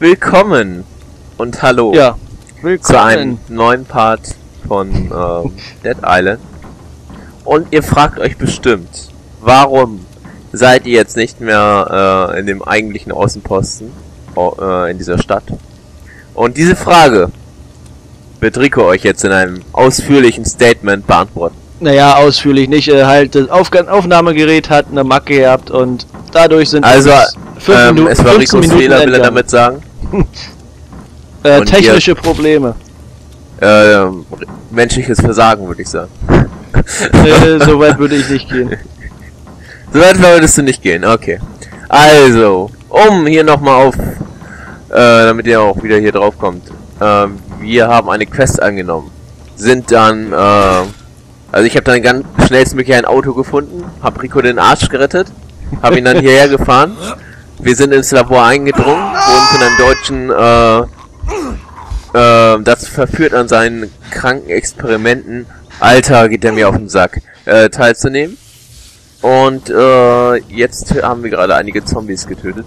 Willkommen und hallo Ja, zu einem willkommen. neuen Part von ähm, Dead Island. Und ihr fragt euch bestimmt, warum seid ihr jetzt nicht mehr äh, in dem eigentlichen Außenposten au- äh, in dieser Stadt? Und diese Frage wird Rico euch jetzt in einem ausführlichen Statement beantworten. Naja, ausführlich nicht. Äh, halt, das Aufga Aufnahmegerät hat eine Macke gehabt und dadurch sind Also, fünf Ähm, Minuten, es war 15 Ricos Minuten Fehler, will er damit sagen. Äh, technische Probleme. Ähm, menschliches Versagen, würde ich sagen. äh, so weit würde ich nicht gehen. So weit würdest du nicht gehen, okay. Also, um hier nochmal auf, äh, damit ihr auch wieder hier drauf kommt. Ähm, wir haben eine Quest angenommen. Sind dann, äh, also ich habe dann ganz schnellstmöglich ein Auto gefunden, hab Rico den Arsch gerettet, hab ihn dann hierher gefahren. Wir sind ins Labor eingedrungen, wurden von einem Deutschen, äh, äh, dazu verführt, an seinen kranken Experimenten, Alter, geht der mir auf den Sack, äh, teilzunehmen. Und äh, jetzt haben wir gerade einige Zombies getötet.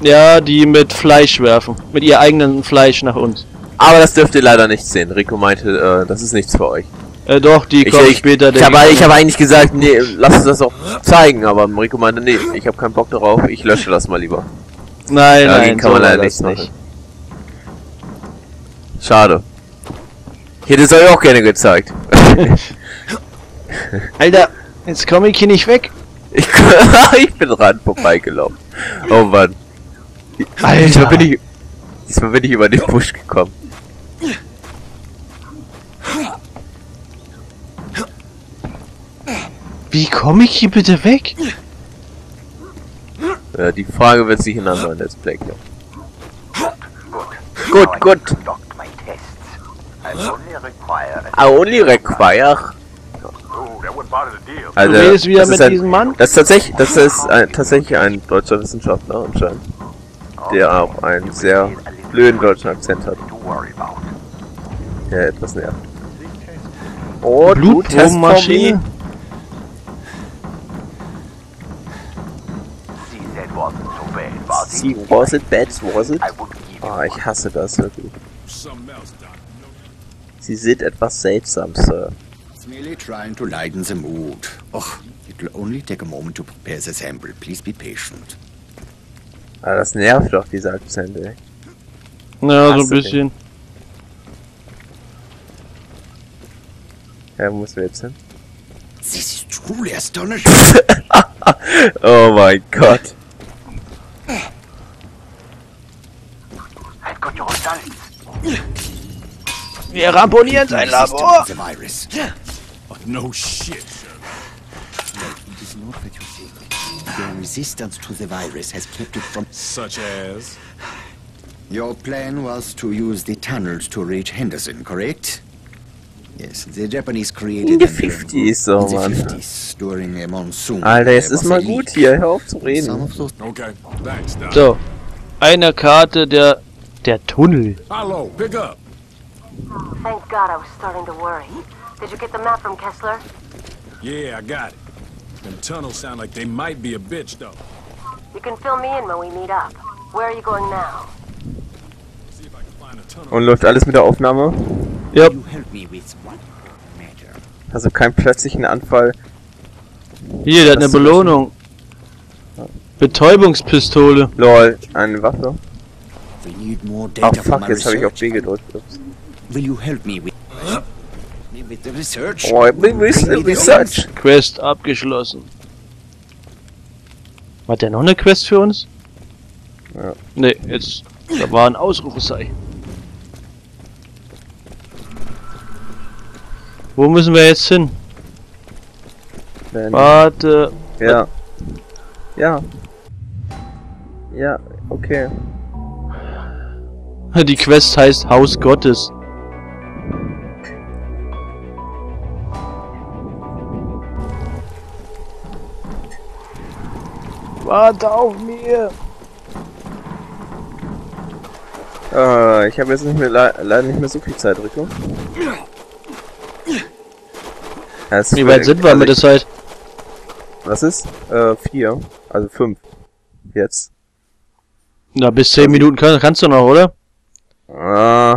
Ja, die mit Fleisch werfen. Mit ihr eigenen Fleisch nach uns. Aber das dürft ihr leider nicht sehen. Rico meinte, äh, das ist nichts für euch. Äh, doch, die Ich, kommen ich, später. ich, habe, ich habe eigentlich gesagt, nee, lass uns das auch zeigen. Aber Rico meinte, nee, ich habe keinen Bock darauf. Ich lösche das mal lieber. Nein, Dagegen nein, kann so man leider nichts machen. Schade. Ich hätte es euch auch gerne gezeigt. Alter, jetzt komme ich hier nicht weg. ich, ich bin dran vorbeigelaufen. Oh Mann. Alter. Diesmal bin ich, diesmal bin ich über den Busch gekommen. Wie komme ich hier bitte weg? Ja, die Frage wird sich in einem neuen Let's Play klären. My tests. I only require I only require. Also, du redest wieder das mit ist ein, diesem Mann? Das ist tatsächlich, das ist ein, tatsächlich ein deutscher Wissenschaftler anscheinend, der auch einen sehr blöden deutschen Akzent hat, der etwas nervt. Oh, Blutprobenmaschine? See, See, was it bad, was it? Give Ah, ich hasse das wirklich. Sie sind etwas seltsam, Sir. It's merely trying to lighten the mood. Oh, it'll only take a moment to prepare the sample. Please be patient. Ah, das nervt doch, dieser Akzent, ey. Ja, so ein bisschen. Ja, wo müssen wir jetzt hin? This is truly astonishing. Oh mein Gott. I've got your results. Wir ramponieren sein Labor. virus. No shit. It is not what you think. Your resistance to the virus has kept it from. Such as. Your plan was to use the tunnels to reach Henderson, correct? Yes, the Japanese created In the them during- 50s, oh in the Mann. 50s, during a monsoon. Alter, There ist mal gut hier, hör auf zu reden. Okay, thanks. So. Eine Karte der der Tunnel. Hello, pick up. Thank God I was starting to worry. Did you get the map from Kessler? Yeah, I got it. Them tunnels sound like they might be a bitch, though. You can fill me in when we meet up. Where are you going now? Und läuft alles mit der Aufnahme? Ja, matter. Also keinen plötzlichen Anfall. hier, der hat eine Belohnung. Betäubungspistole. Lol, eine Waffe. Ach fuck, jetzt habe ich auf. B gedrückt. Will you help me with with the research? Oh, ich bin bisschen Research. Quest abgeschlossen. Hat der noch eine Quest für uns? Ja. Ne, jetzt. Da war ein Ausrufezeichen. Wo müssen wir jetzt hin? Wenn- Warte. Ja. Ja. Ja, okay. Die Quest heißt Haus Gottes. Warte auf mir! Äh, ich habe jetzt nicht mehr le leider nicht mehr so viel Zeit, Rico. Ja, es Wie weit sind wir also mit der Zeit? Was ist? Äh, vier. Also fünf. Jetzt. Na, bis 10 Minuten kann, kannst du noch, oder? Ah,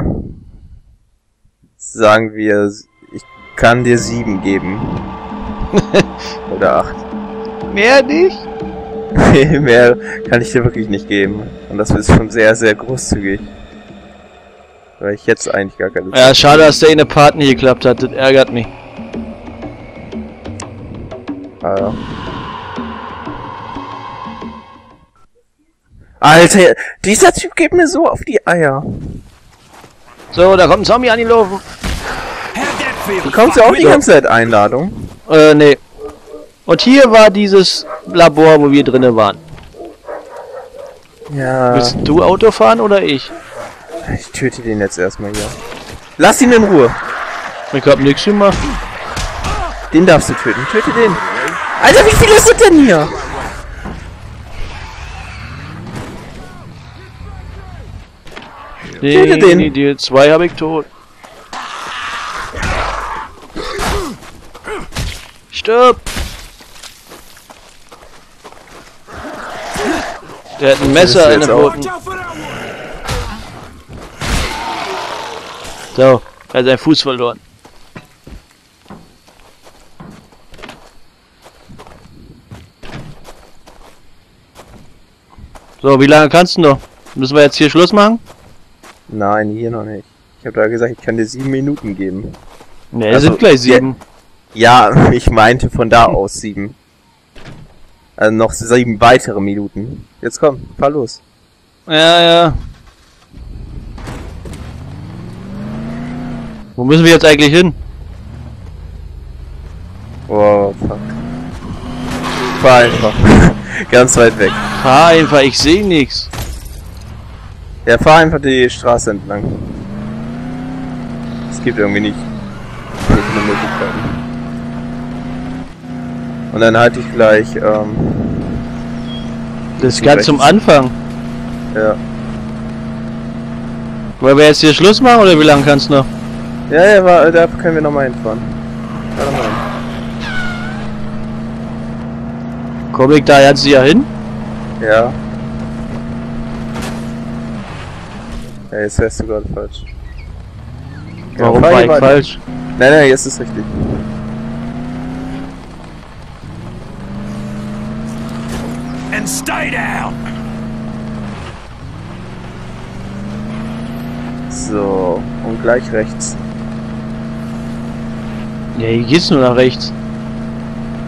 sagen wir, ich kann dir sieben geben. Oder acht. Mehr nicht? Nee, mehr kann ich dir wirklich nicht geben. Und das ist schon sehr, sehr großzügig. Weil ich jetzt eigentlich gar keine Ja, schade, dass der in der Part nicht geklappt hat. Das ärgert mich. Ah, ja. Alter, dieser Typ geht mir so auf die Eier. So, da kommt ein Zombie angelaufen. Bekommst du auch die ganze Zeit Einladung? Äh, nee. Und hier war dieses Labor, wo wir drinnen waren. Ja. Willst du Auto fahren oder ich? Ich töte den jetzt erstmal hier. Lass ihn in Ruhe. Ich hab nichts gemacht. Den darfst du töten. Töte den. Alter, wie viele sind denn hier? Nee, Töte den. nee, die zwei habe ich tot. Stirb! Der hat ein Messer in den? Pfoten. So, er hat seinen Fuß verloren. So, wie lange kannst du noch? Müssen wir jetzt hier Schluss machen? Nein, hier noch nicht. Ich habe da gesagt, ich kann dir sieben Minuten geben. Ne, Also, sind gleich sieben. Ja, ich meinte von da aus sieben. Also noch sieben weitere Minuten. Jetzt komm, fahr los. Ja, ja. Wo müssen wir jetzt eigentlich hin? Oh, fuck. Fahr einfach. Ganz weit weg. Fahr einfach, ich sehe nichts. Ja, fahr einfach die Straße entlang. Es gibt irgendwie nicht viele Möglichkeiten. Und dann halte ich gleich, ähm, Das ganz zum. Anfang. ja. Wollen wir jetzt hier Schluss machen oder wie lange kannst du noch? Ja, ja, war, da können wir nochmal hinfahren. Fahr doch mal hin. Komm ich da jetzt hier hin? Ja. Ja, jetzt fährst du gerade falsch. Ja, Warum fahr war ich falsch? Nein, nein, jetzt ist richtig. Stay down! So, und gleich rechts. Ja, hier geht's nur nach rechts.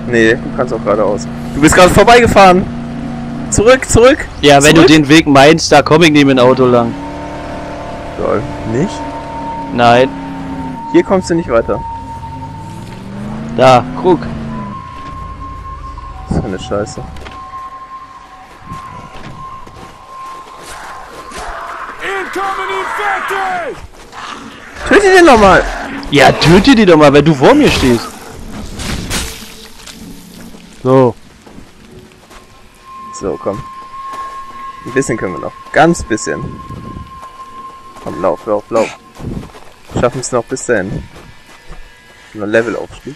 Nee, du kannst auch geradeaus. Du bist gerade vorbeigefahren. Zurück, zurück. Ja, wenn zurück. du den Weg meinst, da komme ich nicht mit dem Auto lang. Lol. Nicht? Nein, Hier kommst du nicht weiter. da, guck. Das ist eine Scheiße. Töte den nochmal! Ja, töte die doch mal, wenn du vor mir stehst. So, So, komm. Ein bisschen können wir noch. Ganz bisschen. Komm, lauf, lauf, lauf. Schaffen es noch bis dahin. Nur Levelaufstieg.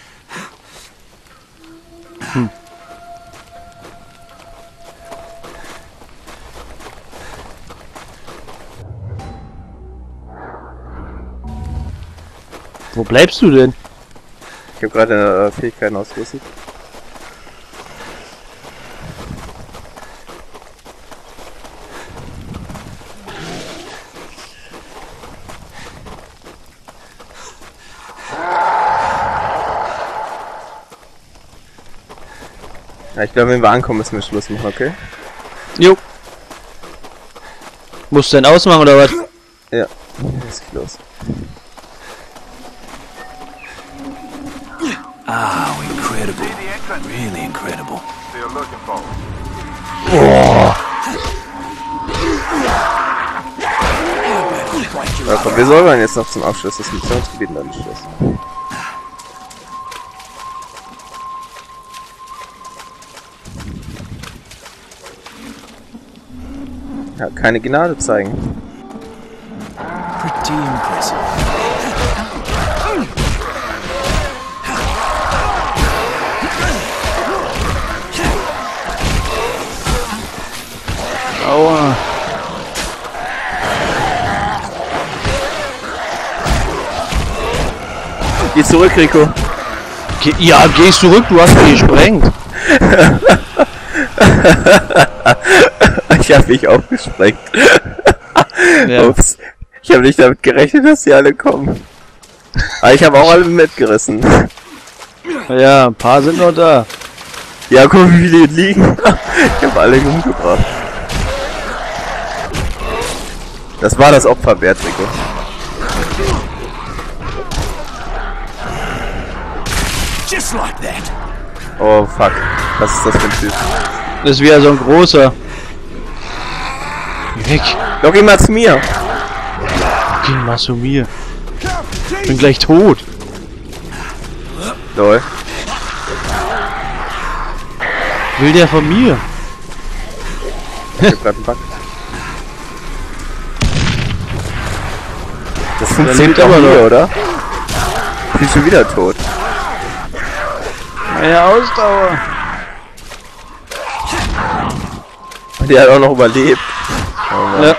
Wo bleibst du denn? Ich habe gerade äh, Fähigkeiten ausgerüstet. Ja, ich glaube, wenn wir ankommen, müssen wir Schluss machen, okay? Jo. Musst du denn ausmachen oder was? Ja, jetzt los. Oh, incredible. Really incredible. Him. Ja, komm, wir säubern jetzt noch zum Abschluss das Missionsgebiet und dann ist Schluss. Ja, keine Gnade zeigen. Pretty impressive. Aua. Geh zurück, Rico. Ge ja, geh zurück, du hast mich gesprengt. ich hab mich auch gesprengt. Ja. Ups. Ich habe nicht damit gerechnet, dass sie alle kommen. Aber ich habe auch alle mitgerissen. Ja, ein paar sind noch da. Ja, guck, wie viele liegen. Ich habe alle umgebracht. Das war das Opfer wert, Rico. Just like that. Oh, fuck. Was ist das für ein Typ? Das ist wieder so ein großer. Weg. Lock ihn mal zu mir. Geh mal zu mir. Ich bin gleich tot. Lol. Will der von mir? Ich hab grad einen Bug. Funktioniert aber hier, noch. oder? Bin schon wieder tot. Meine Ausdauer. Der hat auch noch überlebt. Oh. Ja.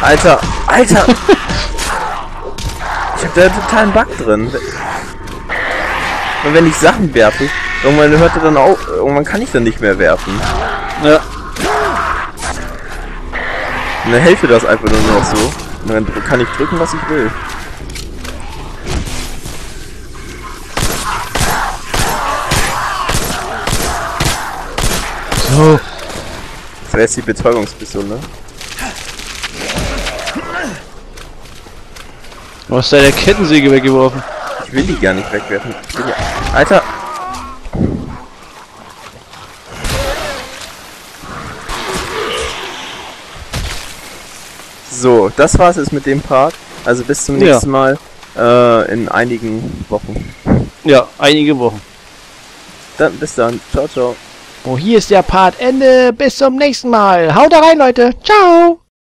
Alter, Alter! ich hab da totalen Bug drin. Und wenn ich Sachen werfe, irgendwann hört er dann auf, irgendwann kann ich dann nicht mehr werfen. Ja. Dann mir das einfach nur noch so. Und dann kann ich drücken, was ich will. So. Das wäre jetzt die Betäubungspistole. Du hast deine Kettensäge weggeworfen. Ich will die gar nicht wegwerfen. Alter! So, das war's jetzt mit dem Part. Also bis zum Ja. nächsten Mal äh, in einigen Wochen. Ja, einige Wochen. Dann bis dann. Ciao, ciao. Oh, hier ist der Part Ende. Bis zum nächsten Mal. Haut da rein, Leute. Ciao.